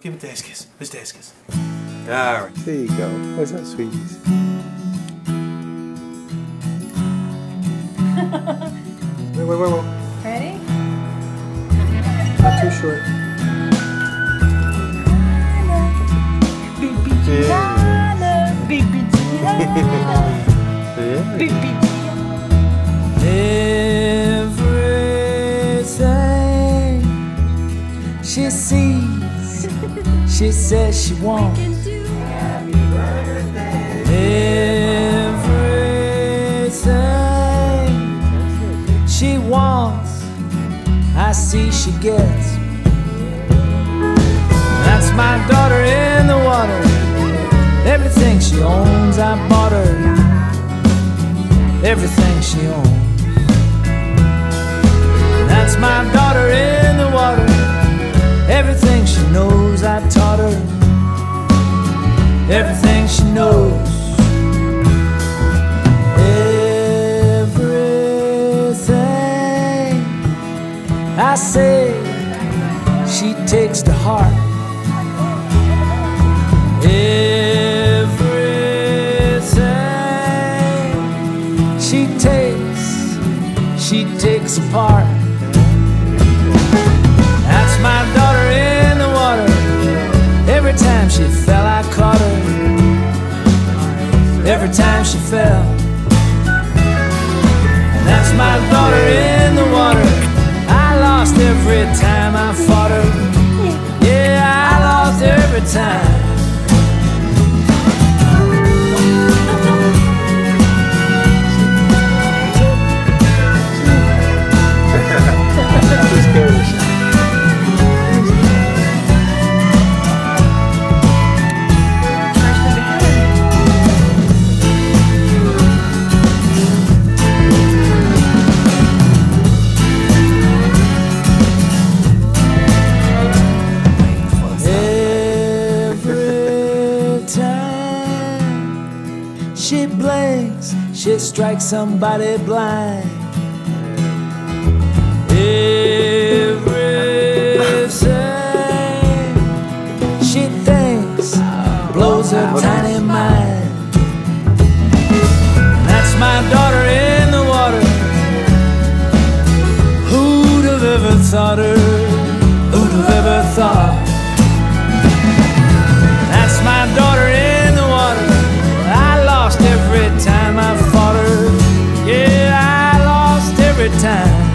Give it Dad's kiss. Where's Dad's kiss? All right. There you go. What's up, sweeties? wait, wait, wait, wait. Ready? Not too short. Baby Gianna, baby Gianna, Yeah. baby Everything she sees, she says she wants. Everything she wants, I see she gets. That's my daughter in the water. Everything she owns, I bought her. Everything she owns. That's my daughter in the water. Everything Everything she knows. Everything I say, she takes to heart. Everything she takes, she takes apart. That's my daughter Every time she fell. That's my daughter in the water. I lost every time I fought her. Yeah, I lost every time. Blinks, she strikes somebody blind. Everything she thinks blows her tiny mind. That's my daughter in the water. Who'd have ever thought her? time.